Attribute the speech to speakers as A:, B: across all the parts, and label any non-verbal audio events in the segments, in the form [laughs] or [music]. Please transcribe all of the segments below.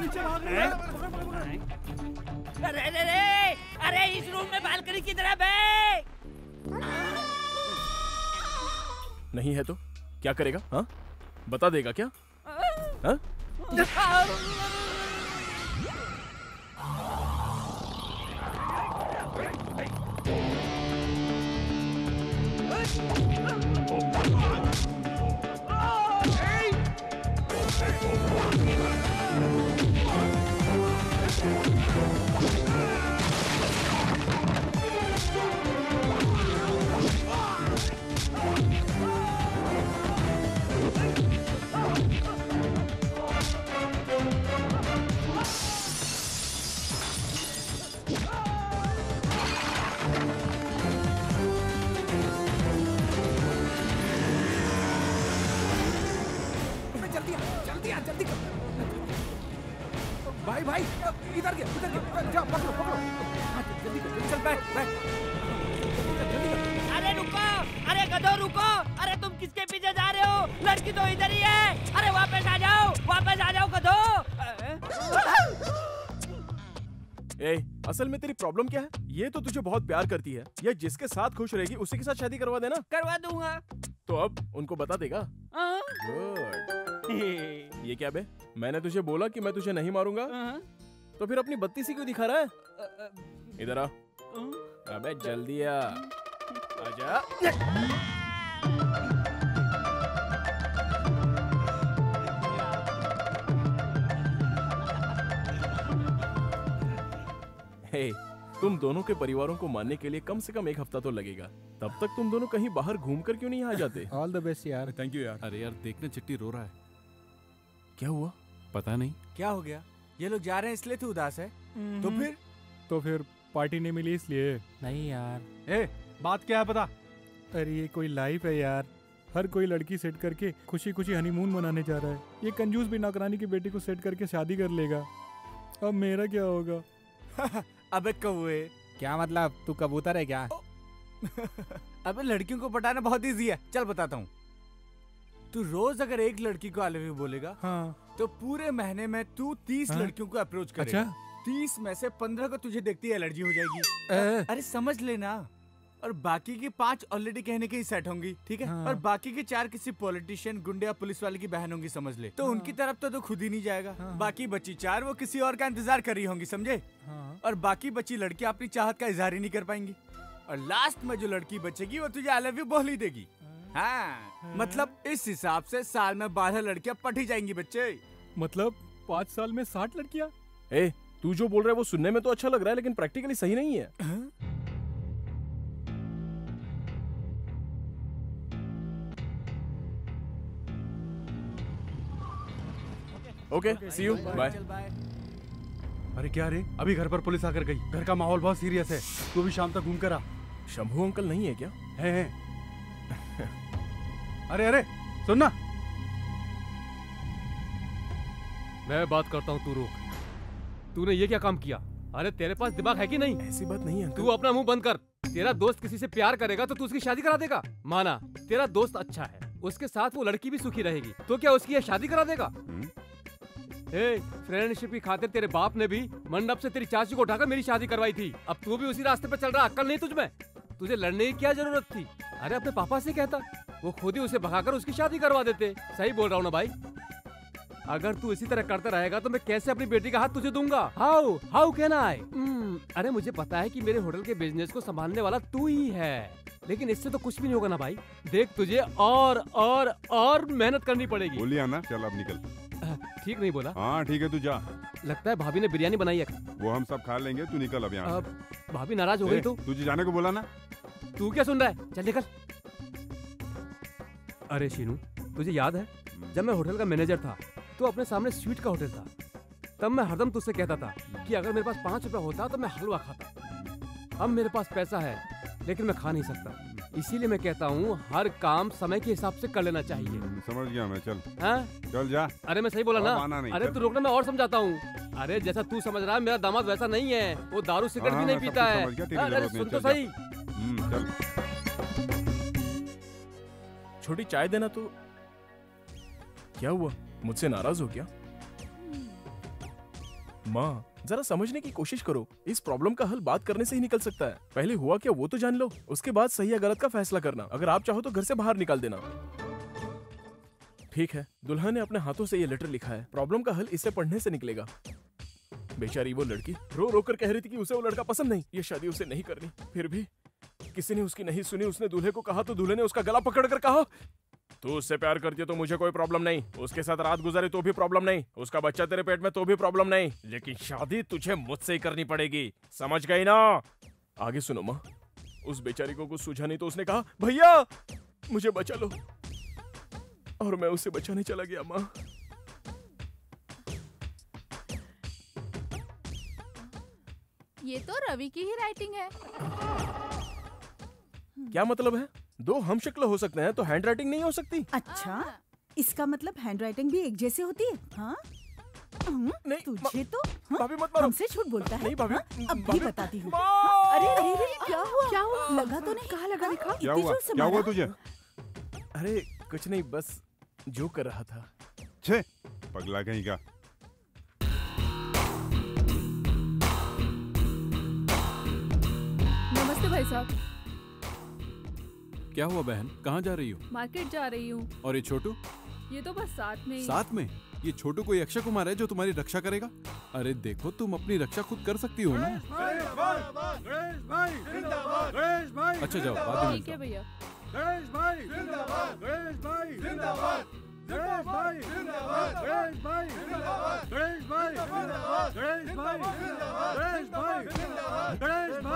A: नीचे भाग रहे हैं।
B: अरे अरे अरे अरे इस रूम में बालकनी की तरफ़ है
C: नहीं है तो? क्या करेगा? हाँ? बता देगा क्या? हाँ?
D: जल्दी भाई भाई इधर के इधर के जाओ पकड़ो पकड़ो। हाँ, जल्दी कर चल बैठ बैठ।
B: अरे रुको अरे गधो रुको। अरे तुम किसके पीछे जा रहे हो? लड़की तो इधर ही है। अरे वापस आ जाओ वापस आ जाओ गधो।
C: ए असल में तेरी प्रॉब्लम क्या है? ये तो तुझे बहुत प्यार करती है। या जिसके साथ खुश रहेगी उसी के साथ शादी करवा देना?
B: करवा दूँगा।
C: तो अब उनको बता देगा।
B: हाँ?
C: गुड [laughs] ये क्या बे? मैंने तुझे बोला कि मैं तुझे नहीं मारूँगा?
B: हाँ?
C: तो फिर अपनी बत्ती सी क्यों दिखा रहा है? इधर आ। अबे जल्दी आ। आजा। हे तुम दोनों के परिवारों को मानने के लिए कम से कम एक हफ़्ता तो लगेगा। तब तक तुम दोनों कहीं बाहर घूम कर क्यों नहीं आ जाते?
E: ऑल द बेस्ट यार।
A: थैंक यू यार।
F: अरे यार देखना चिट्टी रो रहा है।
C: क्या हुआ?
F: पता नहीं।
D: क्या हो गया? ये लोग जा रहे हैं इसलिए तू उदास है। तो फिर?
E: तो फिर पार्टी नहीं मिली इसलिए। नहीं यार।
A: ए बात क्या है पता?
E: अरे ये कोई लाइफ है यार। हर कोई लड़की सेट करके खुशी खुशी हनीमून मनाने जा रहा है। ये कंजूस भी नौकरानी की बेटी को सेट करके शादी कर लेगा। अब मेरा क्या होगा? [laughs]
D: अबे कौए
E: क्या मतलब? तू कबूतर है क्या? [laughs]
D: अबे लड़कियों को पटाना बहुत इजी है। चल बताता हूँ। तू रोज अगर एक लड़की को आई लव यू बोलेगा
E: हाँ।
D: तो पूरे महीने में तू तीस
E: हाँ?
D: लड़कियों को अप्रोच करेगा।
E: अच्छा।
D: तीस में से पंद्रह को तुझे देखती एलर्जी हो जाएगी। अरे समझ लेना। और बाकी की पाँच ऑलरेडी कहने के ही सेट होंगी ठीक है?
E: हाँ।
D: और बाकी के चार किसी पॉलिटिशियन गुंडे या पुलिस वाले की बहन होंगी समझ ले। तो हाँ। उनकी तरफ़ तो तू खुद ही नहीं जाएगा।
E: हाँ।
D: बाकी बची चार वो किसी और का इंतज़ार कर रही होंगी समझे?
E: हाँ।
D: और बाकी बची लड़की अपनी चाहत का इजहार ही नहीं कर पाएँगी। और लास्ट में जो लड़की बचेगी वो तुझे आई लव यू बोल ही देगी। हाँ मतलब इस हिसाब से साल में बारह लड़कियाँ पट ही जाएँगी बच्चे।
E: मतलब पाँच साल में साठ लड़कियाँ?
C: ए तू जो बोल रहा है वो सुनने में तो अच्छा लग रहा है लेकिन प्रैक्टिकली सही नहीं है। ओके सी यू बाय
A: अरे क्या रे? अभी घर पर पुलिस आकर गई। घर का माहौल बहुत सीरियस है। तू भी शाम तक घूम कर आ।
C: शंभू अंकल नहीं है क्या?
A: है, है। अरे अरे सुन ना
G: मैं बात करता हूँ तू रुक। तूने ये क्या काम किया? अरे तेरे पास दिमाग है कि नहीं?
C: ऐसी बात नहीं है
G: तू अपना मुँह बंद कर। तेरा दोस्त किसी से प्यार करेगा तो तू उसकी शादी करा देगा। माना तेरा दोस्त अच्छा है उसके साथ वो लड़की भी सुखी रहेगी तो क्या उसकी ये शादी करा देगा? फ्रेंडशिप की खातिर तेरे बाप ने भी मंडप से तेरी चाची को उठाकर मेरी शादी करवाई थी। अब तू भी उसी रास्ते पर चल रहा अक्कल नहीं तुझमें। तुझे लड़ने की क्या ज़रूरत थी? अरे अपने पापा से कहता। वो खुद ही उसे भगाकर उसकी शादी करवा देते। सही बोल रहा हूँ ना भाई? अगर तू इसी तरह करता रहेगा तो मैं कैसे अपनी बेटी का हाथ तुझे दूँगा? हाउ? How can I? अरे मुझे पता है कि मेरे होटल के बिज़नेस को संभालने वाला तू ही है। लेकिन इससे तो कुछ भी नहीं होगा ना भाई। देख तुझे और और और मेहनत करनी पड़ेगी।
H: बोलिए ना चल अब निकल।
G: ठीक नहीं बोला?
H: हाँ ठीक है तू जा।
G: लगता है भाभी ने बिरयानी बनाई है।
H: वो हम सब खा लेंगे तू निकल अब यहाँ
G: भाभी नाराज़ हो। गई तो।
H: तुझे जाने को बोला ना?
G: तू क्या सुन रहा है? चल निकल। अरे शीनू तुझे याद है? जब मैं होटल का मैनेजर था तो अपने सामने स्वीट का होटल था। तब मैं हरदम तुझसे कहता था कि अगर मेरे पास पाँच रुपया होता तो मैं हलवा खाता। अब मेरे पास पैसा है लेकिन मैं खा नहीं सकता। इसीलिए मैं कहता हूँ हर काम समय के हिसाब से कर लेना चाहिए।
H: हम्म, समझ गया मैं चल।
G: हाँ?
H: चल जा।
G: अरे मैं सही बोला ना?
H: आना नहीं,
G: अरे तू रोकना मैं और समझाता हूँ। अरे जैसा तू समझ रहा है मेरा दामाद वैसा नहीं है। वो दारू सिगरेट
H: हाँ,
G: भी नहीं पीता है। अरे सुन तो सही।
H: हम्म, चल।
C: छोटी चाय देना तो। क्या हुआ? मुझसे नाराज़ हो क्या माँ, जरा समझने की कोशिश करो। इस प्रॉब्लम का हल बात करने से ही निकल सकता है। पहले हुआ क्या वो तो जान लो। उसके बाद सही या गलत का फैसला करना। अगर आप चाहो तो घर से बाहर निकाल देना। ठीक है। दुल्हन ने अपने हाथों से ये लेटर लिखा है। प्रॉब्लम का हल इसे पढ़ने से निकलेगा। बेचारी वो लड़की। रो रो कर कह रही थी कि उसे वो लड़का पसंद नहीं। ये शादी उसे नहीं करनी। फिर भी किसी ने उसकी नहीं सुनी, उसने दूल्हे को कहा तो दूल्हे ने उसका गला पकड़ कर कहा, तू उससे प्यार करती है तो मुझे कोई प्रॉब्लम नहीं। उसके साथ रात गुजारे तो भी प्रॉब्लम नहीं। उसका बच्चा तेरे पेट में तो भी प्रॉब्लम नहीं। लेकिन शादी तुझे मुझसे ही करनी पड़ेगी। समझ गई ना? आगे सुनो माँ। उस बेचारी को कुछ सूझा नहीं तो उसने कहा, भैया, मुझे बचा लो। और मैं उसे बचाने चला गया माँ।
I: ये तो रवि की ही राइटिंग है।
C: क्या मतलब है? दो हम शक्ल हो सकते हैं तो हैंड राइटिंग नहीं हो सकती।
J: अच्छा इसका मतलब हैंडराइटिंग भी एक जैसे होती है हाँ? हम्म,
C: नहीं,
J: तुझे तो हाँ?
C: भाभी मत मारो।
J: हमसे झूठ बोलता है?
C: नहीं भाभी
J: हाँ? अब भी बताती हूँ। हाँ, अरे अरे अरे क्या हुआ क्या हुआ? लगा तो नहीं? कहा लगा दिखा?
H: क्या हुआ? क्या हुआ तुझे?
C: अरे कुछ नहीं बस जो कर रहा था।
H: छे पगला कहीं का।
I: नमस्ते भाई साहब।
F: क्या हुआ बहन? कहाँ जा रही हो?
I: मार्केट जा रही हूँ।
F: और ये छोटू?
I: ये तो बस साथ में ही।
F: साथ में? ये छोटू कोई अक्षय कुमार है जो तुम्हारी रक्षा करेगा? अरे देखो तुम अपनी रक्षा खुद कर सकती हो ना? अच्छा जाओ
I: ठीक है भैया।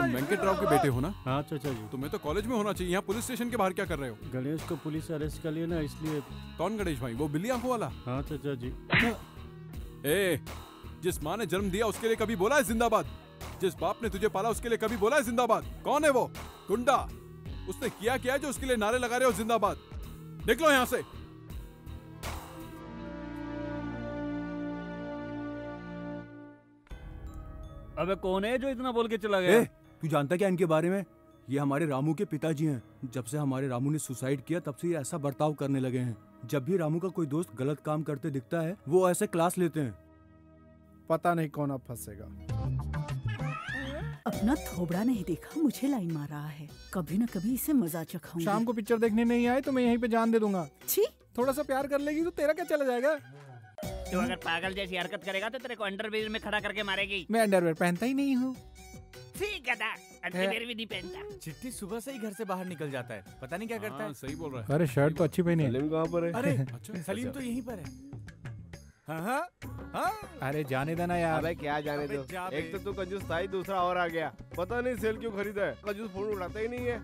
F: तुम वेंकट राव के बेटे हो ना
E: हाँ चाचा जी
F: तुम्हें तो कॉलेज में होना चाहिए यहाँ पुलिस स्टेशन के बाहर क्या कर रहे हो
E: गणेश को पुलिस अरेस्ट कर लिया ना इसलिए
F: कौन गणेश भाई वो बिल्ली आँखों वाला
E: हाँ चाचा जी
F: ए जिस माँ ने जन्म दिया उसके लिए कभी बोला है जिंदाबाद जिस बाप ने तुझे पाला उसके लिए कभी बोला है जिंदाबाद कौन है वो गुंडा उसने किया क्या है जो उसके लिए नारे लगा रहे हो जिंदाबाद निकलो यहाँ से
K: अबे कौन है जो इतना बोल के चला गया?
D: तू जानता क्या इनके बारे में? ये हमारे रामू के पिताजी हैं। जब से हमारे रामू ने सुसाइड किया तब से ये ऐसा बर्ताव करने लगे हैं। जब भी रामू का कोई दोस्त गलत काम करते दिखता है वो ऐसे क्लास लेते हैं।
E: पता नहीं कौन अब फंसेगा।
J: अपना थोबड़ा नहीं देखा मुझे लाइन मार रहा है। कभी न कभी इसे मज़ा चखाऊँगी।
E: शाम को पिक्चर देखने नहीं आए तो मैं यहीं पे जान दे दूँगा।
J: छी?
E: थोड़ा सा प्यार कर लेगी तो तेरा क्या चला जाएगा?
B: तू अगर पागल जैसी हरकत करेगा तो तेरे को अंडरवेयर में खड़ा करके मारेगी।
E: मैं अंडरवेयर पहनता ही नहीं हूँ।
B: ठीक है अंडरवेयर भी नहीं पहनता।
D: चिट्ठी सुबह से ही घर से बाहर निकल जाता है। पता नहीं क्या करता
F: हाँ,
D: है
F: सही बोल रहा है।
E: अरे शर्ट तो अच्छी पहनी है।
K: सलीम कहाँ पर है?
D: अरे [laughs]
F: अच्छा
D: सलीम तो यहीं पर है। हाँ हाँ हाँ।
E: अरे जाने देना यार।
K: अबे क्या जाने दो? एक तो तू कंजूस था ही दूसरा और आ गया। पता नहीं सेल क्यों खरीदा है। कंजूस फ़ोन उठाता ही नहीं है।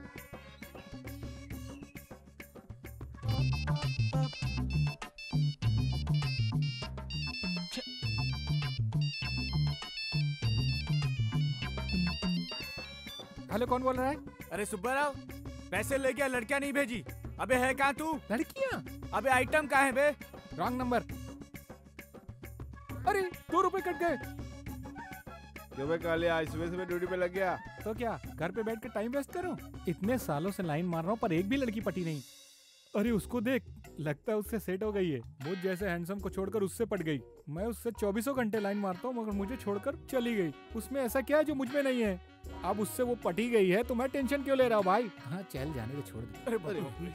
E: हेलो कौन बोल रहा है?
D: अरे सुब्बाराव पैसे ले गया लड़कियाँ नहीं भेजी। अबे है कहाँ तू?
E: लड़कियाँ?
D: अबे आइटम कहाँ है बे?
E: रॉन्ग नंबर अरे दो रुपए कट गए।
K: क्यों मैं काले आज सुबह सुबह ड्यूटी पे लग गया।
E: तो क्या घर पे बैठ के टाइम वेस्ट करो? इतने सालों से लाइन मार रहा हूँ पर एक भी लड़की पटी नहीं। अरे उसको देख लगता है उससे सेट हो गई है। मुझ जैसे हैंडसम को छोड़कर उससे पट गई। मैं उससे चौबीसों घंटे लाइन मारता हूँ मगर मुझे छोड़कर चली गई। उसमें ऐसा क्या है जो मुझमें नहीं है? अब उससे वो पटी गई है तो मैं टेंशन क्यों ले रहा हूँ भाई? हाँ चल जाने दे छोड़ दे।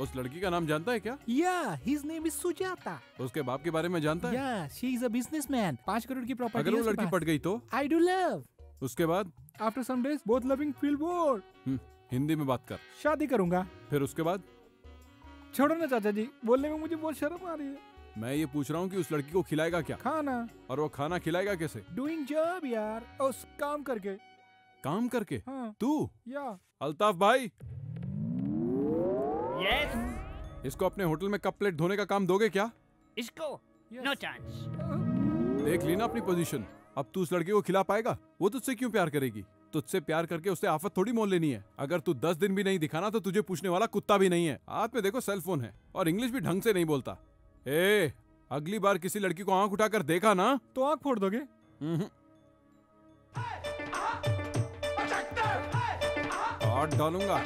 F: उस लड़की का नाम जानता है क्या?
E: या हिज नेम इज़ सुजाता।
F: उसके बाप के बारे में जानता है?
E: या शी इज़ अ बिजनेसमैन पाँच करोड़ की प्रॉपर्टी
F: अगर वो लड़की पट गई तो?
E: आई डू लव
F: उसके बाद?
E: After some days both loving feel bored
F: Hindi में बात कर।
E: शादी करूँगा।
F: फिर उसके बाद?
E: छोड़ो ना चाचा जी बोलने में मुझे बहुत शर्म आ रही है।
F: मैं ये पूछ रहा हूँ कि उस लड़की को खिलाएगा क्या?
E: खाना।
F: और वो खाना खिलाएगा कैसे?
E: डूइंग जॉब यार उस काम करके।
F: काम करके?
E: हाँ।
F: तू?
E: या।
F: अल्ताफ भाई?
B: यस
F: इसको अपने होटल में कप प्लेट धोने का काम दोगे क्या?
B: इसको?
E: Yes.
B: नो चांस
F: देख ली ना अपनी पोजीशन। अब तू उस लड़के को खिला पाएगा? वो तुझसे क्यों प्यार करेगी? तुझसे प्यार करके उससे आफत थोड़ी मोल लेनी है। अगर तू दस दिन भी नहीं दिखाना तो तुझे पूछने वाला कुत्ता भी नहीं है। हाथ में देखो सेल फ़ोन है और इंग्लिश भी ढंग से नहीं बोलता। ए अगली बार किसी लड़की को आँख उठाकर देखा ना
E: तो आँख फोड़ दोगे?
F: हम्म। डालूँगा।